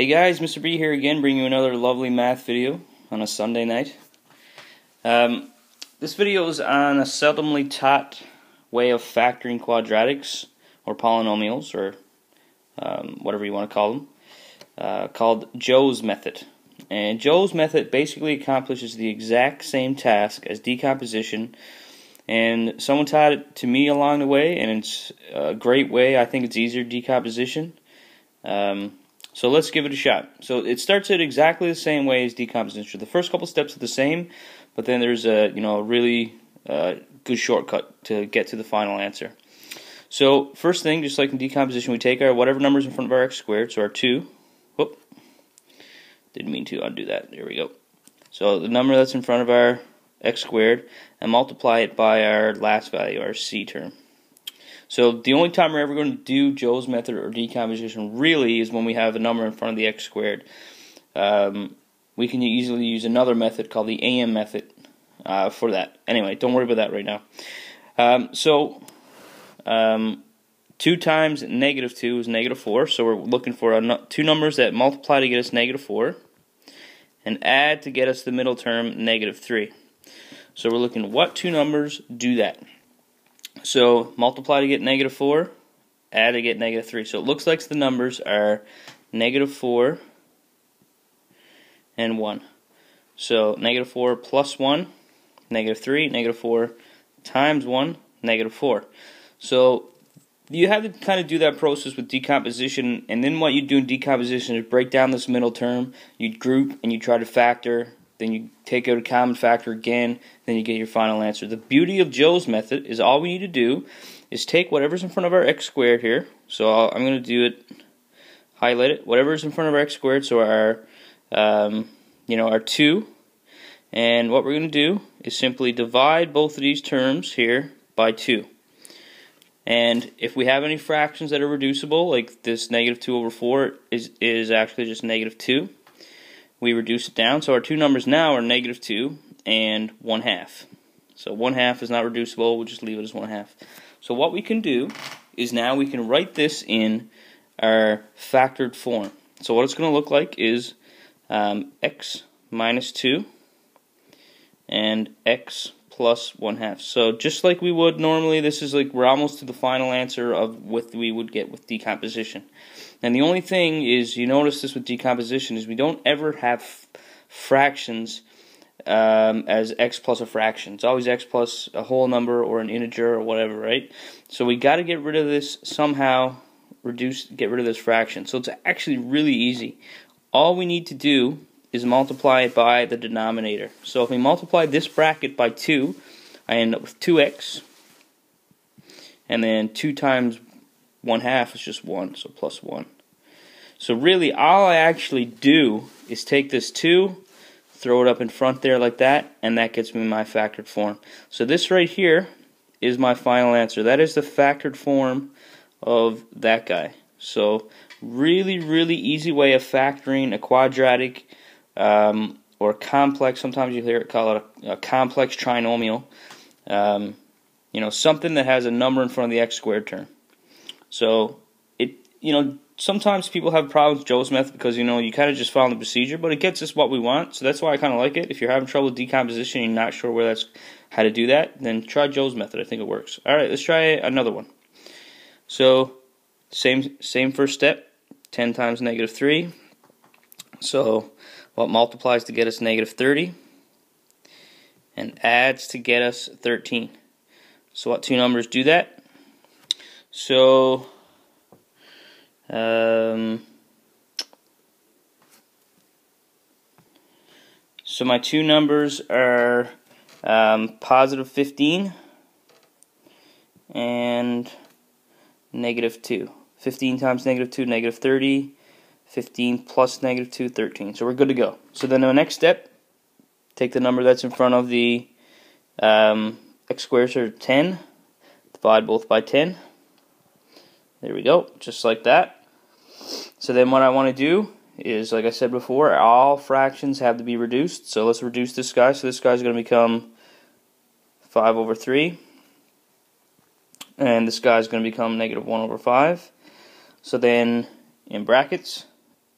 Hey guys, Mr. B here again, bringing you another lovely math video on a Sunday night. Um, this video is on a seldomly taught way of factoring quadratics, or polynomials, or um, whatever you want to call them, uh, called Joe's method. And Joe's method basically accomplishes the exact same task as decomposition, and someone taught it to me along the way, and it's a great way. I think it's easier decomposition. Um, so let's give it a shot. So it starts out exactly the same way as decomposition. The first couple steps are the same, but then there's a you know a really uh, good shortcut to get to the final answer. So first thing, just like in decomposition, we take our whatever numbers in front of our x squared, so our 2. Whoop. Didn't mean to undo that. There we go. So the number that's in front of our x squared, and multiply it by our last value, our c term. So the only time we're ever going to do Joe's method or decomposition really is when we have a number in front of the x squared. Um, we can easily use another method called the AM method uh, for that. Anyway, don't worry about that right now. Um, so um, 2 times negative 2 is negative 4, so we're looking for two numbers that multiply to get us negative 4 and add to get us the middle term, negative 3. So we're looking what two numbers do that. So multiply to get negative 4, add to get negative 3. So it looks like the numbers are negative 4 and 1. So negative 4 plus 1, negative 3, negative 4 times 1, negative 4. So you have to kind of do that process with decomposition, and then what you do in decomposition is break down this middle term, you group, and you try to factor then you take out a common factor again, then you get your final answer. The beauty of Joe's method is all we need to do is take whatever's in front of our x squared here. So i am going to do it, highlight it, whatever's in front of our x squared, so our, um, you know, our 2. And what we're going to do is simply divide both of these terms here by 2. And if we have any fractions that are reducible, like this negative 2 over 4 is, is actually just negative 2, we reduce it down. So our two numbers now are negative 2 and 1 half. So 1 half is not reducible, we'll just leave it as 1 half. So what we can do is now we can write this in our factored form. So what it's going to look like is um, x minus 2 and x plus 1 half. So just like we would normally, this is like we're almost to the final answer of what we would get with decomposition. And the only thing is, you notice this with decomposition, is we don't ever have fractions um, as x plus a fraction. It's always x plus a whole number or an integer or whatever, right? So we got to get rid of this somehow, reduce, get rid of this fraction. So it's actually really easy. All we need to do is multiply it by the denominator. So if we multiply this bracket by 2, I end up with 2x. And then 2 times 1 half is just 1, so plus 1. So really, all I actually do is take this 2, throw it up in front there like that, and that gets me my factored form. So this right here is my final answer. That is the factored form of that guy. So really, really easy way of factoring a quadratic um, or complex. Sometimes you hear it call it a, a complex trinomial. Um, you know, something that has a number in front of the x squared term. So it, you know, sometimes people have problems with Joe's method because you know you kind of just follow the procedure, but it gets us what we want. So that's why I kind of like it. If you're having trouble with decomposition and you're not sure where that's how to do that, then try Joe's method. I think it works. All right, let's try another one. So same same first step. 10 times negative 3. So what multiplies to get us negative 30 and adds to get us 13. So what two numbers do that? So um, so my two numbers are um, positive 15 and negative 2. 15 times negative 2, negative 30. 15 plus negative 2, 13. So we're good to go. So then the next step, take the number that's in front of the um, x squared, so 10. Divide both by 10. There we go, just like that. So then what I want to do is, like I said before, all fractions have to be reduced. So let's reduce this guy. So this guy is going to become 5 over 3. And this guy is going to become negative 1 over 5. So then, in brackets,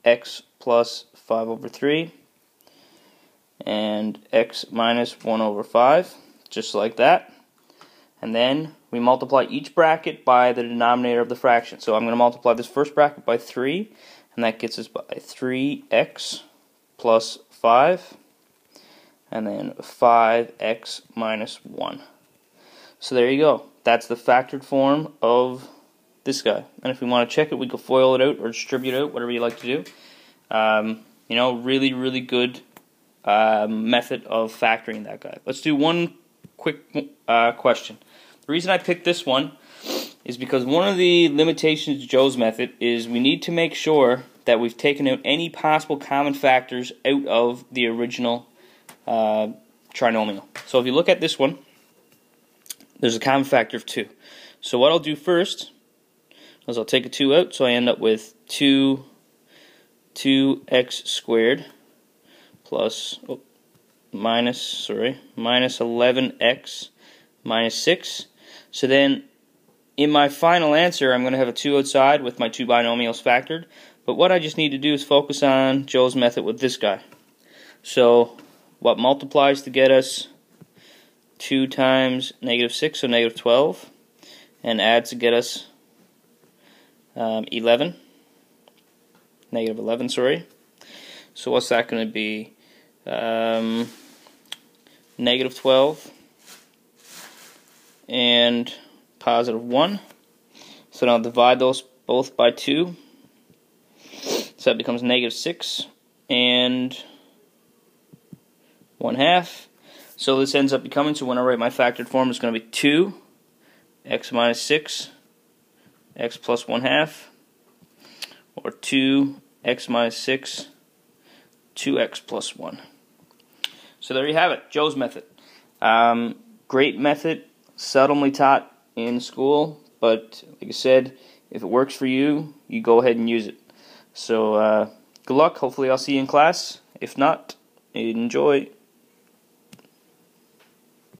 x plus 5 over 3 and x minus 1 over 5, just like that. And then we multiply each bracket by the denominator of the fraction. So I'm going to multiply this first bracket by 3, and that gets us by 3x plus 5, and then 5x minus 1. So there you go. That's the factored form of this guy. And if we want to check it, we can FOIL it out or distribute out, whatever you like to do. Um, you know, really, really good uh, method of factoring that guy. Let's do one quick uh, question. The reason I picked this one is because one of the limitations to Joe's method is we need to make sure that we've taken out any possible common factors out of the original uh, trinomial. So if you look at this one, there's a common factor of 2. So what I'll do first is I'll take a 2 out, so I end up with 2, 2x squared plus, oh, minus, sorry, minus 11x minus 6. So then in my final answer, I'm going to have a 2 outside with my two binomials factored. But what I just need to do is focus on Joe's method with this guy. So what multiplies to get us 2 times negative 6, so negative 12, and adds to get us um, 11, negative 11, sorry. So what's that going to be? um, negative 12 and positive 1. So now divide those both by 2. So that becomes negative 6 and 1 half. So this ends up becoming, so when I write my factored form, it's going to be 2 x minus 6 x plus 1 half or 2 x minus 6 2x plus 1. So there you have it, Joe's method. Um, great method, seldomly taught in school, but like I said, if it works for you, you go ahead and use it. So uh, good luck. Hopefully, I'll see you in class. If not, enjoy.